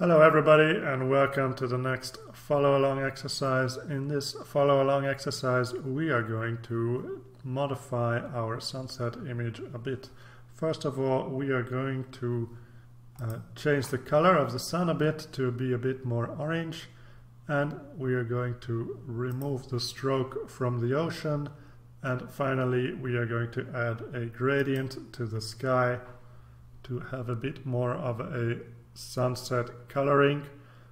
Hello everybody and welcome to the next follow along exercise. In this follow along exercise we are going to modify our sunset image a bit. First of all we are going to uh, change the color of the sun a bit to be a bit more orange and we are going to remove the stroke from the ocean and finally we are going to add a gradient to the sky to have a bit more of a sunset coloring.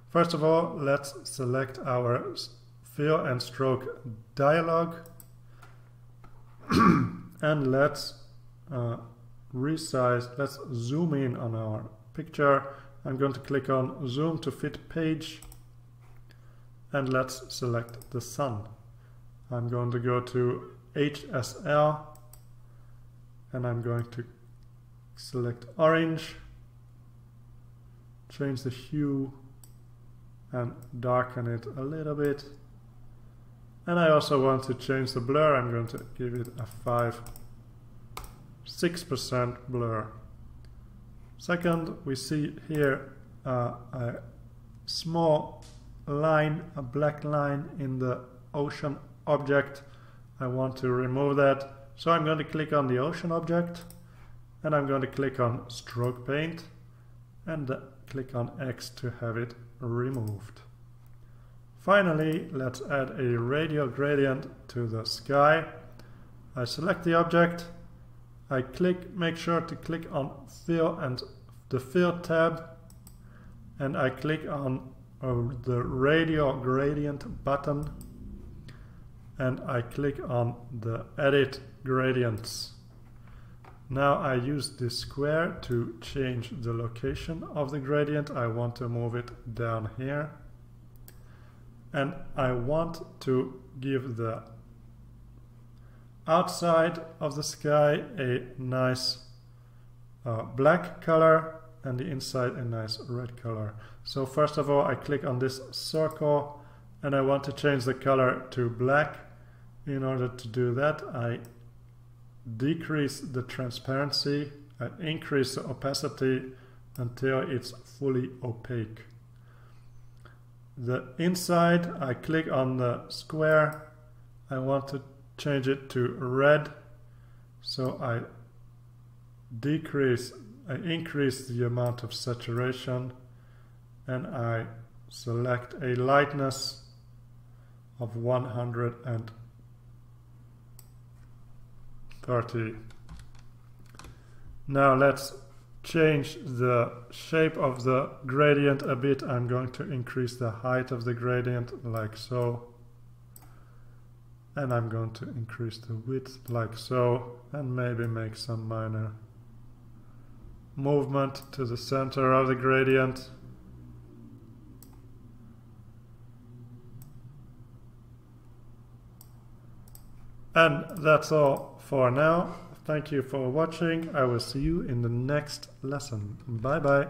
First of all, let's select our fill and stroke dialog and let's uh, resize, let's zoom in on our picture. I'm going to click on zoom to fit page and let's select the sun. I'm going to go to HSL and I'm going to select orange change the hue and darken it a little bit. And I also want to change the blur. I'm going to give it a 5, 6% blur. Second, we see here uh, a small line, a black line in the ocean object. I want to remove that. So I'm going to click on the ocean object and I'm going to click on stroke paint and click on X to have it removed. Finally, let's add a radial gradient to the sky. I select the object, I click, make sure to click on fill and the fill tab and I click on uh, the radial gradient button and I click on the edit gradients now I use this square to change the location of the gradient. I want to move it down here. And I want to give the outside of the sky a nice uh, black color and the inside a nice red color. So first of all I click on this circle and I want to change the color to black. In order to do that I decrease the transparency and increase the opacity until it's fully opaque. The inside, I click on the square. I want to change it to red. So I decrease, I increase the amount of saturation and I select a lightness of 100 and 30. Now let's change the shape of the gradient a bit. I'm going to increase the height of the gradient like so. And I'm going to increase the width like so and maybe make some minor movement to the center of the gradient. And that's all for now, thank you for watching. I will see you in the next lesson. Bye bye.